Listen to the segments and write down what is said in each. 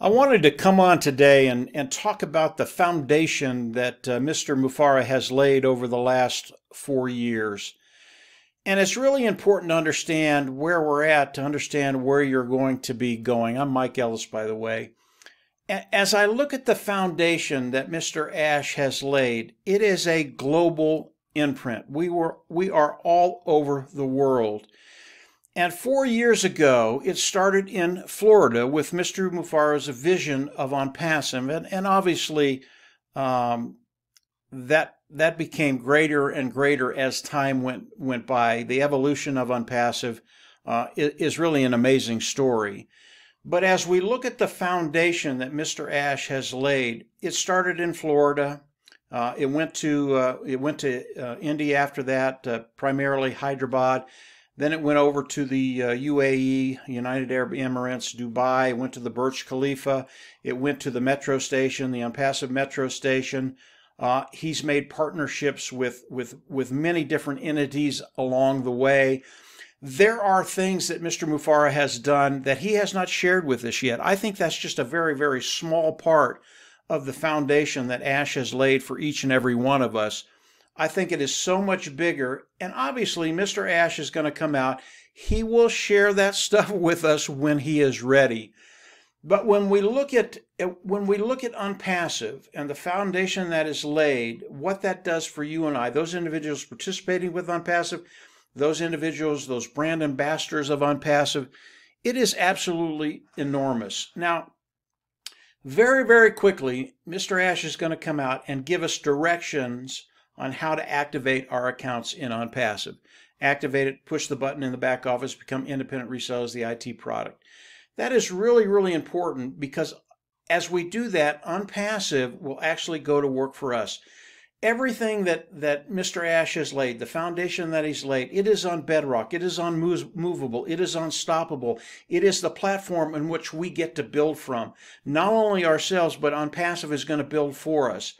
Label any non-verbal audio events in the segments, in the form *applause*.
I wanted to come on today and, and talk about the foundation that uh, Mr. Mufareh has laid over the last four years. And it's really important to understand where we're at to understand where you're going to be going. I'm Mike Ellis, by the way. As I look at the foundation that Mr. Ash has laid, it is a global imprint. We were we are all over the world. And four years ago, it started in Florida with Mr. Mufareh's vision of OnPassive. And, and obviously, um, that, that became greater and greater as time went, went by. The evolution of OnPassive uh, is really an amazing story. But as we look at the foundation that Mr. Ash has laid, it started in Florida. Uh, it went to uh, it went to uh, India after that, uh, primarily Hyderabad. Then it went over to the uh, UAE, United Arab Emirates, Dubai. Went to the Burj Khalifa. It went to the metro station, the OnPassive metro station. Uh, he's made partnerships with, with, with many different entities along the way. There are things that Mr. Mufareh has done that he has not shared with us yet. I think that's just a very, very small part of the foundation that Ash has laid for each and every one of us. I think it is so much bigger. And obviously, Mr. Ash is going to come out. He will share that stuff *laughs* with us when he is ready. But when we look at when we look at OnPassive and the foundation that is laid, what that does for you and I, those individuals participating with OnPassive, those individuals, those brand ambassadors of OnPassive, it is absolutely enormous. Now, very, very quickly, Mr. Ash is going to come out and give us directions on how to activate our accounts in OnPassive. Activate it, push the button in the back office, become independent resellers the IT product. That is really, really important because as we do that, OnPassive will actually go to work for us. Everything that, that Mr. Ash has laid, the foundation that he's laid, it is on bedrock, it is unmovable, it is unstoppable. It is the platform in which we get to build from. Not only ourselves, but OnPassive is going to build for us.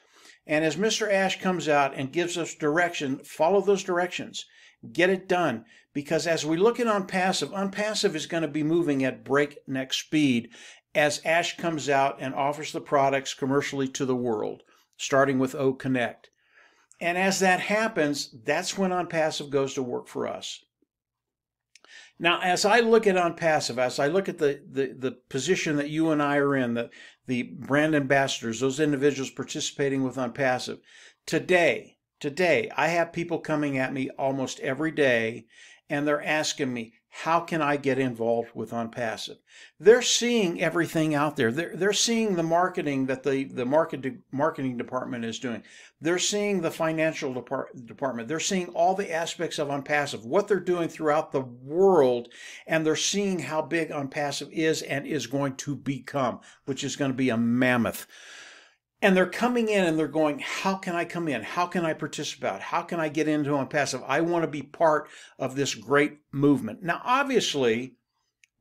And as Mr. Ash comes out and gives us direction, follow those directions. Get it done. Because as we look at OnPassive, OnPassive is going to be moving at breakneck speed as Ash comes out and offers the products commercially to the world, starting with O Connect. And as that happens, that's when OnPassive goes to work for us. Now, as I look at OnPassive, as I look at the, the, the position that you and I are in, the, the brand ambassadors, those individuals participating with OnPassive, today, today, I have people coming at me almost every day and they're asking me, how can I get involved with OnPassive? They're seeing everything out there. They're, they're seeing the marketing that the, the market de, marketing department is doing. They're seeing the financial depart, department. They're seeing all the aspects of OnPassive, what they're doing throughout the world, and they're seeing how big OnPassive is and is going to become, which is going to be a mammoth. And they're coming in and they're going, how can I come in? How can I participate? How can I get into a passive? I want to be part of this great movement. Now, obviously,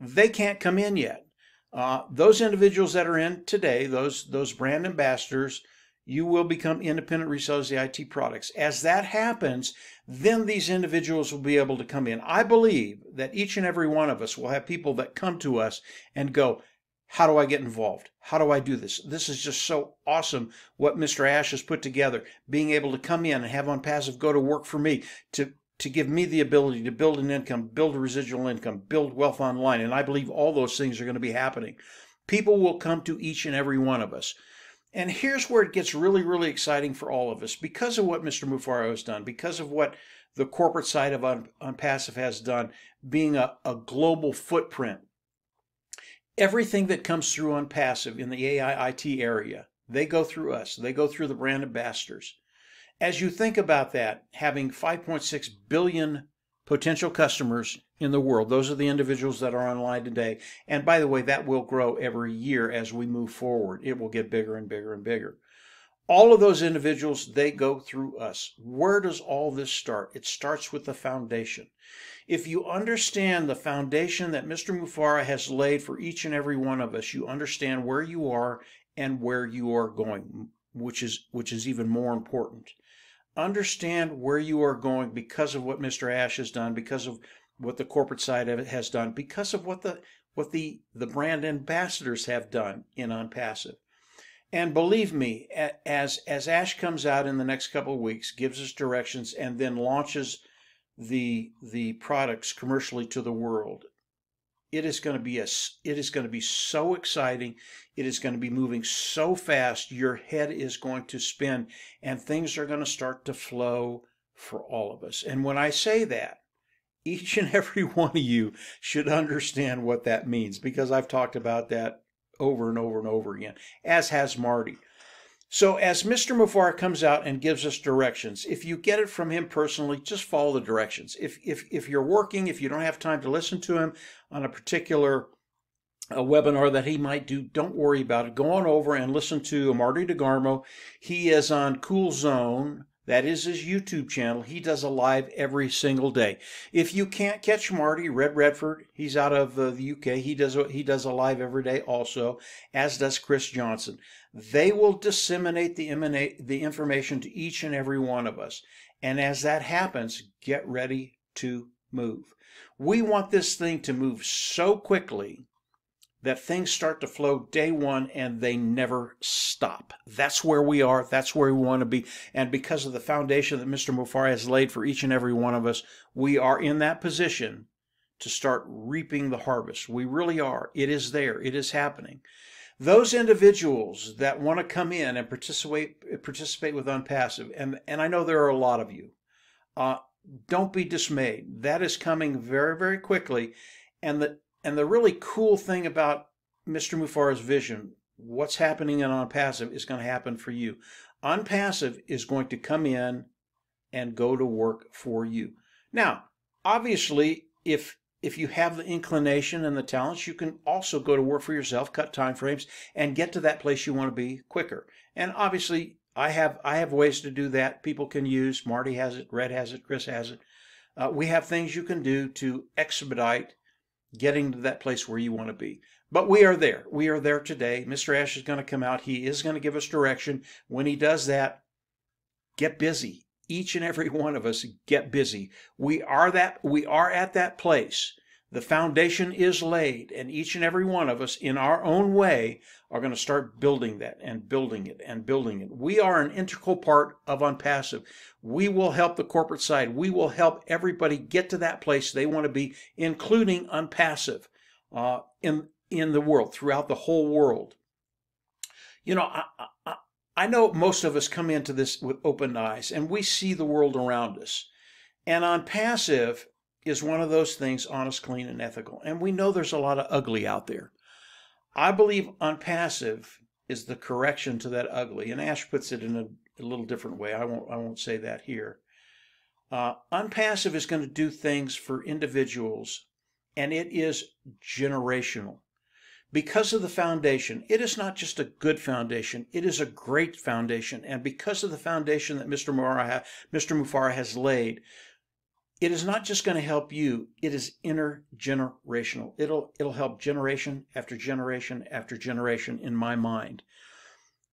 they can't come in yet. Uh, those individuals that are in today, those those brand ambassadors, you will become independent resellers of the IT products. As that happens, then these individuals will be able to come in. I believe that each and every one of us will have people that come to us and go, how do I get involved? How do I do this? This is just so awesome what Mr. Ash has put together. Being able to come in and have OnPassive go to work for me to to give me the ability to build an income, build a residual income, build wealth online. And I believe all those things are going to be happening. People will come to each and every one of us. And here's where it gets really, really exciting for all of us because of what Mr. Mufareh has done, because of what the corporate side of On, OnPassive has done, being a, a global footprint everything that comes through OnPassive in the AI IT area, they go through us. They go through the brand ambassadors. As you think about that, having 5.6 billion potential customers in the world, those are the individuals that are online today. And by the way, that will grow every year as we move forward. It will get bigger and bigger and bigger. All of those individuals, they go through us. Where does all this start? It starts with the foundation. If you understand the foundation that Mr. Mufareh has laid for each and every one of us, you understand where you are and where you are going, which is which is even more important. Understand where you are going because of what Mr. Ash has done, because of what the corporate side of it has done, because of what the what the, the brand ambassadors have done in OnPassive. And believe me, as as Ash comes out in the next couple of weeks, gives us directions, and then launches the the products commercially to the world, it is going to be a it is going to be so exciting. It is going to be moving so fast. Your head is going to spin, and things are going to start to flow for all of us. And when I say that, each and *laughs* every one of you should understand what that means because I've talked about that over and over and over again, as has Marty. So as Mr. Mufareh comes out and gives us directions, if you get it from him personally, just follow the directions. If if if you're working, if you don't have time to listen to him on a particular a webinar that he might do, don't worry about it. Go on over and listen to Marty DeGarmo. He is on Cool Zone that is his YouTube channel. He does a live every single day. If you can't catch Marty, Red Redford, he's out of uh, the UK. He does he does a live every day also, as does Chris Johnson. They will disseminate the, the information to each and every one of us. And as that happens, get ready to move. We want this thing to move so quickly that things start to flow day one and they never stop. That's where we are. That's where we want to be. And because of the foundation that Mr. Mufareh has laid for each and every one of us, we are in that position to start reaping the harvest. We really are. It is there. It is happening. Those individuals that want to come in and participate participate with OnPassive, and, and I know there are a lot of you, uh, don't be dismayed. That is coming very, very quickly. And the and the really cool thing about Mr. Mufareh's vision, what's happening in OnPassive is going to happen for you. OnPassive is going to come in and go to work for you. Now, obviously, if if you have the inclination and the talents, you can also go to work for yourself, cut time frames, and get to that place you want to be quicker. And obviously, I have I have ways to do that. People can use. Marty has it. Red has it. Chris has it. Uh, we have things you can do to expedite getting to that place where you want to be. But we are there. We are there today. Mr. Ash is going to come out. He is going to give us direction. When he does that, get busy. Each and every *laughs* one of us get busy. We are that we are at that place the foundation is laid, and each and every one of us, in our own way, are going to start building that and building it and building it. We are an integral part of OnPassive. We will help the corporate side. We will help everybody get to that place they want to be, including OnPassive uh, in in the world, throughout the whole world. You know, I, I, I know most of us come into this with open eyes, and we see the world around us. And OnPassive is one of those things honest, clean, and ethical. And we know there's a lot of ugly out there. I believe OnPassive is the correction to that ugly. And Ash puts it in a, a little different way. I won't I won't say that here. Uh, OnPassive is going to do things for individuals, and it is generational. Because of the foundation, it is not just a good foundation, it is a great foundation. And because of the foundation that Mr. Mufareh, Mr. Mufareh has laid, it is not just going to help you it is intergenerational. It'll it'll help generation after generation after generation in my mind.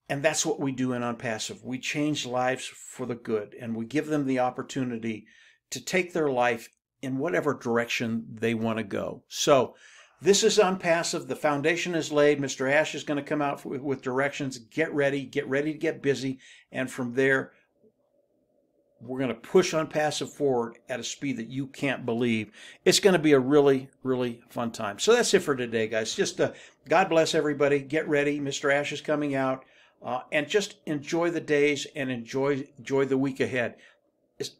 And that's what we do in OnPassive we change lives for the good and we give them the opportunity to take their life in whatever direction they want to go. So this is OnPassive the foundation is laid. Mr ash is going to come out with directions. Get ready. Get ready to get busy. And from there we're going to push OnPassive forward at a speed that you can't believe. It's going to be a really, really fun time. So that's it for today, guys. Just uh, God bless everybody. Get ready. Mr. Ash is coming out. Uh, and just enjoy the days and enjoy enjoy the week ahead.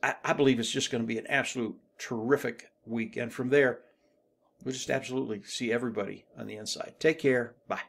I, I believe it's just going to be an absolute terrific week. And from there, we'll just absolutely see everybody on the inside. Take care. Bye.